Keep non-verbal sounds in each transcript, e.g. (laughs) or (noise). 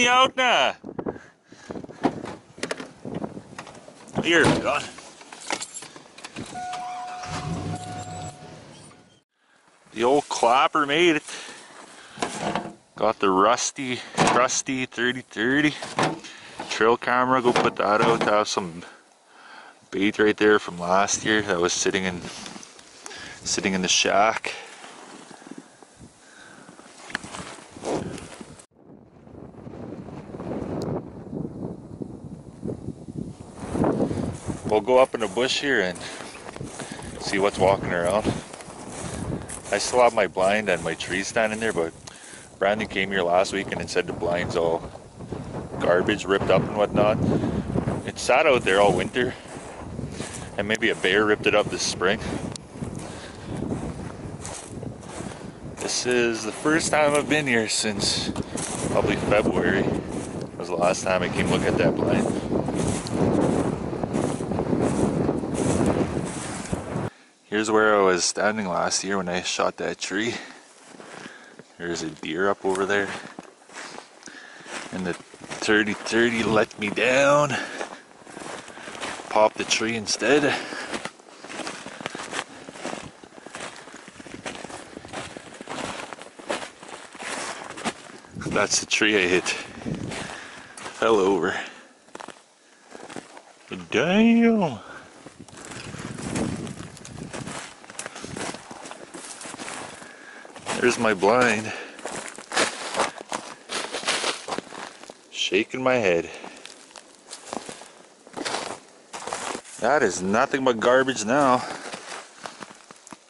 Me out now. Here, God. The old clapper made it. Got the rusty, rusty 3030 trail camera. Go put that out. To have some bait right there from last year that was sitting in sitting in the shack. We'll go up in the bush here and see what's walking around. I still have my blind and my tree stand in there, but Brandon came here last week and said the blind's all garbage, ripped up and whatnot. It sat out there all winter, and maybe a bear ripped it up this spring. This is the first time I've been here since probably February. was the last time I came look at that blind. Here's where I was standing last year when I shot that tree. There's a deer up over there. And the 30-30 let me down. Pop the tree instead. That's the tree I hit. Fell over. Damn. There's my blind. Shaking my head. That is nothing but garbage now.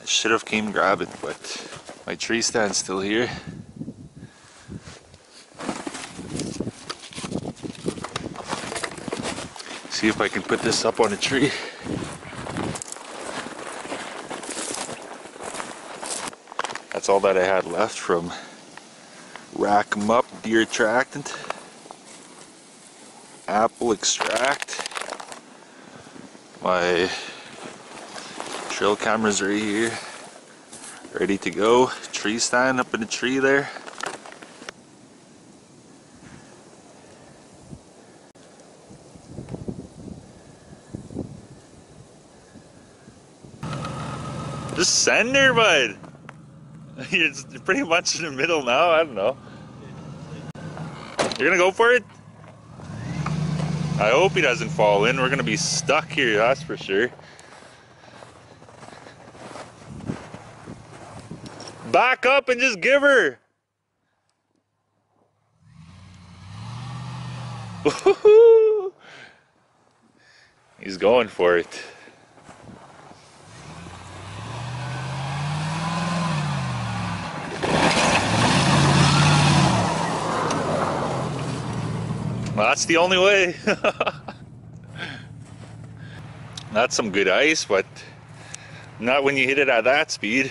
I should have came grab it, but my tree stand's still here. See if I can put this up on a tree. That's all that I had left from Rack 'em Up Deer Attractant. Apple Extract. My trail cameras right here. Ready to go. Tree stand up in the tree there. Just send there, bud. (laughs) It's pretty much in the middle now. I don't know. You're gonna go for it? I hope he doesn't fall in. We're gonna be stuck here, that's for sure. Back up and just give her. (laughs) He's going for it. That's the only way. (laughs) That's some good ice, but not when you hit it at that speed.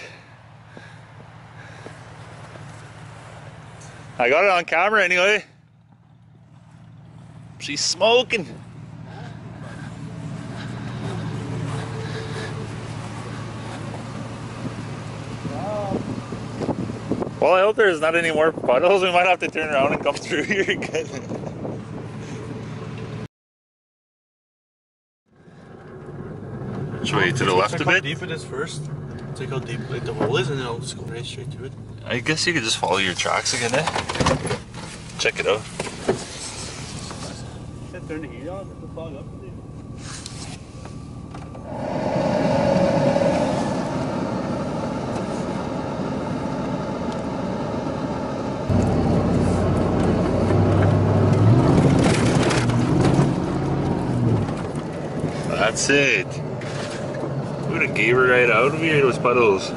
I got it on camera anyway. She's smoking. Well, I hope there's not any more puddles. We might have to turn around and come (laughs) through here again. Should we to the left Check a bit? deep it is first. Check how deep like the hole is, and then I'll just go right straight to it. I guess you could just follow your tracks again, eh? Check it out. Turn the heat on. The fog up. That's it. Would have gave her right out of here, those puddles.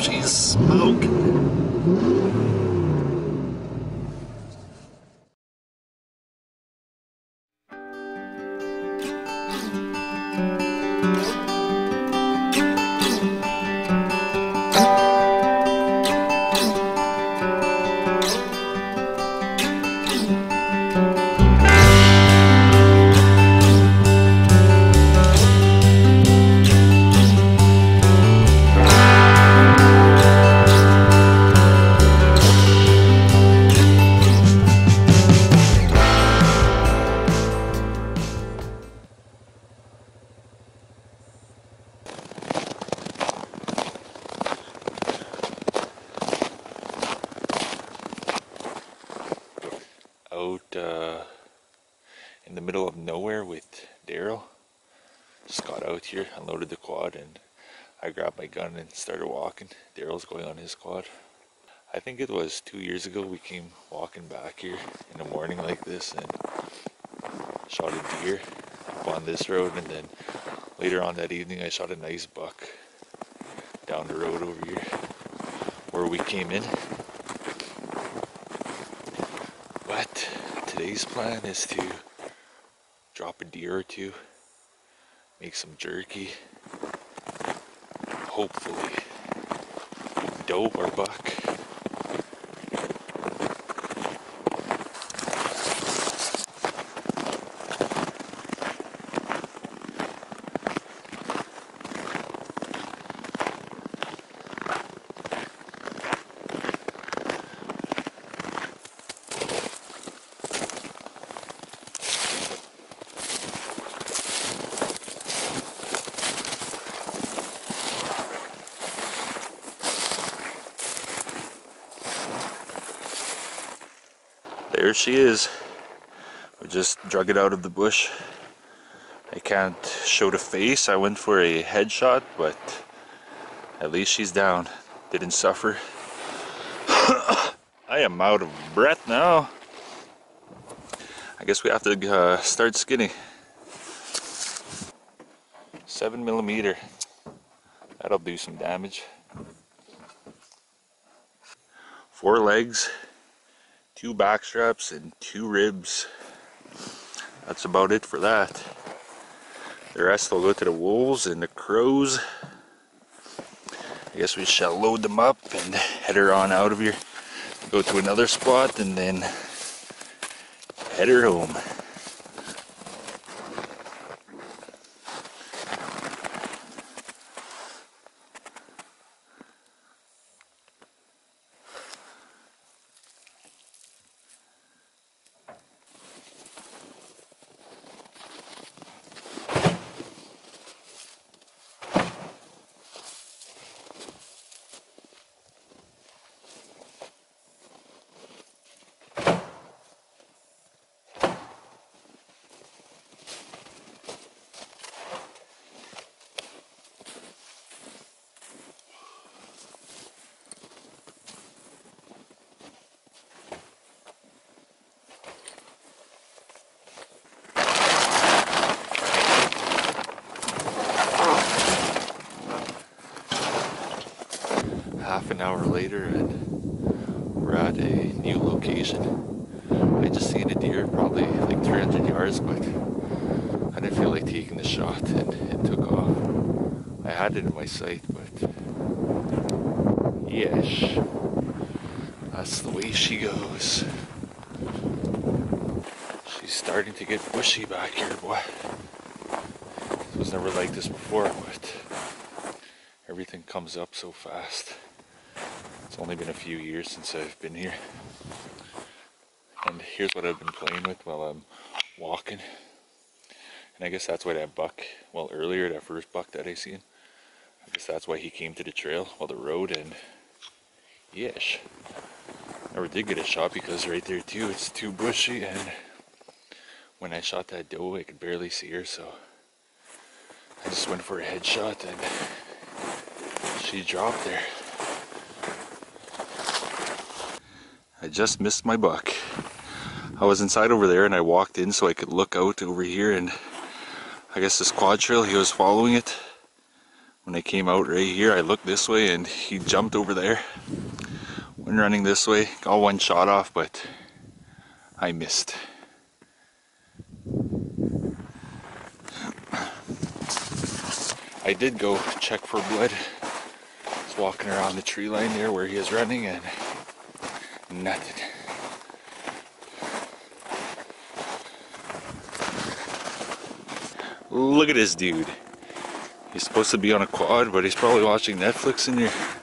She's smoking. The middle of nowhere with Daryl. Just got out here, unloaded the quad, and I grabbed my gun and started walking. Daryl's going on his quad. I think it was two years ago we came walking back here in the morning like this and shot a deer up on this road and then later on that evening I shot a nice buck down the road over here where we came in. But today's plan is to drop a deer or two, make some jerky, hopefully doe or buck. There she is. We just drug it out of the bush. I can't show the face. I went for a headshot, but at least she's down. Didn't suffer. (coughs) I am out of breath now. I guess we have to uh, start skinning. Seven millimeter. That'll do some damage. Four legs two back straps and two ribs. That's about it for that. The rest will go to the wolves and the crows. I guess we shall load them up and head her on out of here. Go to another spot and then head her home. Half an hour later and we're at a new location. I just seen a deer probably like 300 yards but I didn't feel like taking the shot and it took off. I had it in my sight but yes, that's the way she goes. She's starting to get bushy back here boy. It was never like this before but everything comes up so fast. It's only been a few years since I've been here. And here's what I've been playing with while I'm walking. And I guess that's why that buck, well earlier that first buck that I seen, I guess that's why he came to the trail, well the road and yes. Never did get a shot because right there too it's too bushy and when I shot that doe I could barely see her so I just went for a headshot and she dropped there. I just missed my buck. I was inside over there and I walked in so I could look out over here and I guess this quad trail, he was following it. When I came out right here, I looked this way and he jumped over there. When running this way, got one shot off, but I missed. I did go check for blood. Was walking around the tree line there where he is running and Nothing. Look at this dude. He's supposed to be on a quad, but he's probably watching Netflix in here.